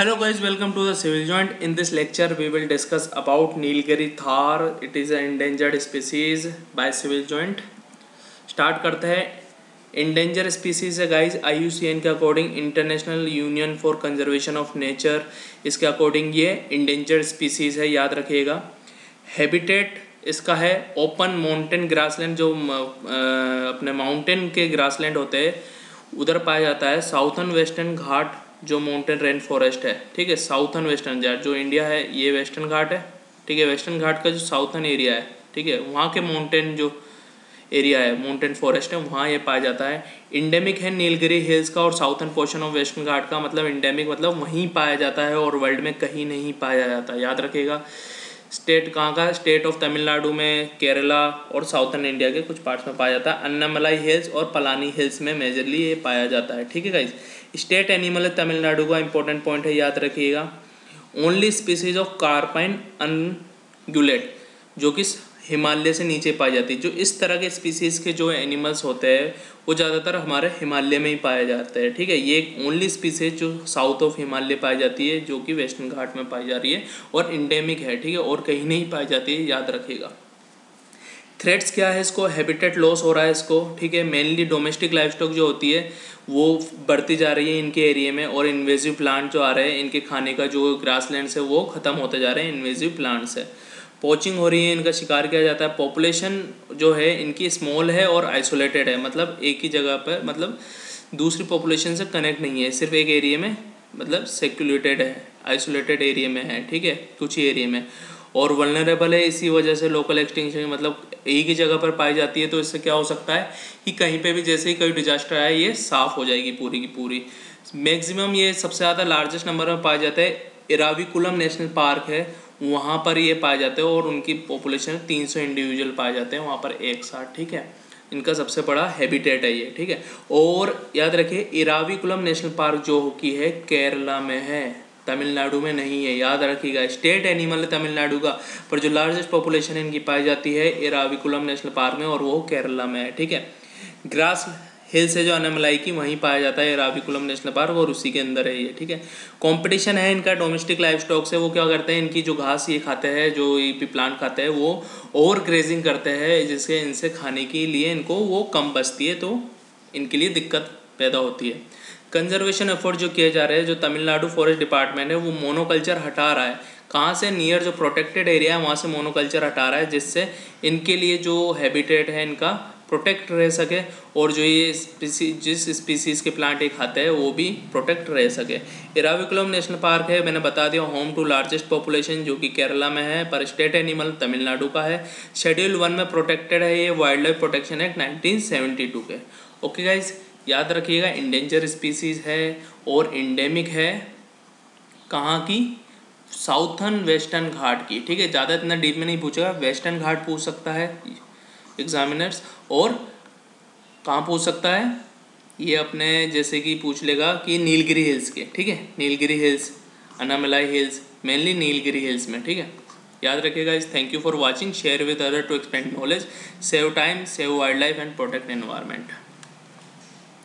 Hello guys, welcome to the Civil Joint. In this lecture, we will discuss about Nilgiri Thar. It is an endangered species by Civil Joint. Start करते हैं endanger species है guys आई के according international union for conservation of nature इसके according ये endanger species है याद रखिएगा हैबिटेट इसका है ओपन माउंटेन ग्रासलैंड जो अपने माउंटेन के ग्रासलैंड होते हैं उधर पाया जाता है साउथर्न वेस्टर्न घाट जो माउंटेन रेन फॉरेस्ट है, ठीक है साउथन वेस्टर्न घाट जो इंडिया है, ये वेस्टर्न घाट है, ठीक है वेस्टर्न घाट का जो साउथर्न एरिया है, ठीक है, वहाँ के माउंटेन जो एरिया है माउंटेन फॉरेस्ट है, वहाँ ये पाया जाता है। इंडेमिक है नीलगिरी हिल्स का और southern portion of Western Ghat का मतलब इंडेमिक मतलब वहीं पाया जाता है और वर्ल्ड में कहीं नहीं पाया जाता, याद रखिएगा। स्टेट कहाँ का? स्टेट ऑफ़ तमिलनाडु में, केरला और साउथर्न इंडिया के कुछ पार्ट्स में पाया जाता है। अन्नामलाई हिल्स और पलानी हिल्स में मेजरली ये पाया जाता है। ठीक है गाइज़ स्टेट एनिमल है तमिलनाडु का इंपॉर्टेंट पॉइंट है, याद रखिएगा। Only species of caprine ungulate जो कि हिमालय से नीचे पाई जाती है। जो इस तरह के स्पीसीज के जो एनिमल्स होते हैं, वो ज़्यादातर हमारे हिमालय में ही पाए जाते हैं, ठीक है? ये एक ओनली स्पीसीज जो साउथ ऑफ़ हिमालय पाई जाती है, जो कि वेस्टर्न घाट में पाई जा रही है और इंडेमिक है, ठीक है? और कहीं नहीं पाई जाती है, याद रखिएगा। थ्रेट्स क्या है इसको? हैबिटेट लॉस हो रहा है इसको, ठीक है? मेनली डोमेस्टिक लाइफ स्टॉक जो होती है, वो बढ़ती जा रही है इनके एरिए में और इन्वेजिव प्लांट जो आ रहे हैं, इनके खाने का जो ग्रासलैंड्स है, वो ख़त्म होते जा रहे हैं इन्वेजिव प्लांट्स है। पोचिंग हो रही है, इनका शिकार किया जाता है। पॉपुलेशन जो है, इनकी स्मॉल है और आइसोलेटेड है। मतलब एक ही जगह पर मतलब दूसरी पॉपुलेशन से कनेक्ट नहीं है। सिर्फ़ एक एरिया में मतलब सेक्युलेटेड है आइसोलेटेड एरिया में है, ठीक है? कुछ ही एरिया में। और वलनरेबल है, इसी वजह से लोकल एक्सटिंक्शन मतलब एक ही जगह पर पाई जाती है तो इससे क्या हो सकता है कि कहीं पे भी जैसे ही कोई डिजास्टर आए, ये साफ़ हो जाएगी पूरी की पूरी। मैक्सिमम ये सबसे ज़्यादा लार्जेस्ट नंबर में पाया जाता है इराविकुलम नेशनल पार्क है। वहाँ पर ये पाए जाते हैं और उनकी पॉपुलेशन तीन सौ इंडिविजुअल पाए जाते हैं, वहाँ पर एक साथ, ठीक है? इनका सबसे बड़ा हैबिटेट है ये, ठीक है? और याद रखिए, इराविकुलम नेशनल पार्क जो की है, केरला में है, तमिलनाडु में नहीं है, याद रखिएगा स्टेट एनिमल है तमिलनाडु का, पर जो लार्जेस्ट पॉपुलेशन इनकी पाई जाती है इराविकुलम नेशनल पार्क में और वो केरला में है, ठीक है? ग्रास हिल्स है जो अनमलाई की, वहीं पाया जाता है राविकुलम नेशनल पार्क और उसी के अंदर है ये, ठीक है? कंपटीशन है इनका डोमेस्टिक लाइफ स्टॉक से, वो क्या करते हैं, इनकी जो घास ये खाते हैं, जो ये प्लांट खाते हैं, वो ओवर ग्रेजिंग करते हैं जिससे इनसे खाने के लिए इनको वो कम बचती है तो इनके लिए दिक्कत पैदा होती है। कंजर्वेशन एफर्ट जो किए जा रहे हैं, जो तमिलनाडु फॉरेस्ट डिपार्टमेंट है, वो मोनोकल्चर हटा रहा है। कहाँ से? नियर जो प्रोटेक्टेड एरिया है, वहाँ से मोनोकल्चर हटा रहा है, जिससे इनके लिए जो हैबिटेट है, इनका प्रोटेक्ट रह सके और जो ये स्पीसीज जिस स्पीसीज़ के प्लांट ये खाते हैं, वो भी प्रोटेक्ट रह सके। इराविकुलम नेशनल पार्क है, मैंने बता दिया होम टू लार्जेस्ट पॉपुलेशन जो कि केरला में है, पर स्टेट एनिमल तमिलनाडु का है। शेड्यूल वन में प्रोटेक्टेड है ये wildlife protection act nineteen के। ओके गाइज़ याद रखिएगा इंडेंजर स्पीसीज़ है और इंडेमिक है, कहाँ की? साउथर्न वेस्टर्न घाट की। ठीक है, ज़्यादा इतना डीप में नहीं पूछेगा वेस्टर्न घाट पूछ सकता है एग्जामिनर्स और कहाँ पूछ सकता है? ये अपने जैसे कि पूछ लेगा कि नीलगिरी हिल्स के, ठीक है? Nilgiri hills Anamalai hills mainly Nilgiri hills में, ठीक है? याद रखेगा इस thank you for watching share with other to expand knowledge save time save wildlife and protect environment